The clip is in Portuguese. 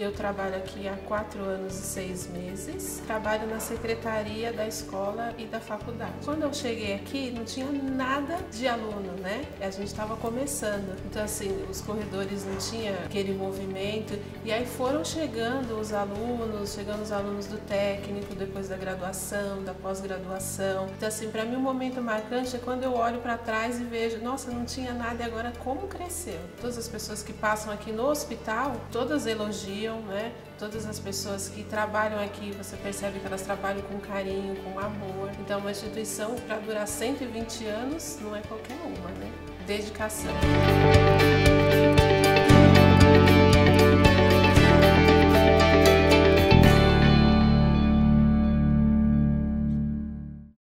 Eu trabalho aqui há quatro anos e seis meses. Trabalho na secretaria da escola e da faculdade. Quando eu cheguei aqui, não tinha nada de aluno, né? A gente estava começando. Então, assim, os corredores não tinha aquele movimento. E aí foram chegando os alunos, chegando os alunos do técnico, depois da graduação, da pós-graduação. Então, assim, para mim, um momento marcante é quando eu olho para trás e vejo, nossa, não tinha nada e agora como cresceu. Todas as pessoas que passam aqui no hospital, todas elogiam né? Todas as pessoas que trabalham aqui, você percebe que elas trabalham com carinho, com amor. Então, uma instituição para durar 120 anos não é qualquer uma, né? Dedicação.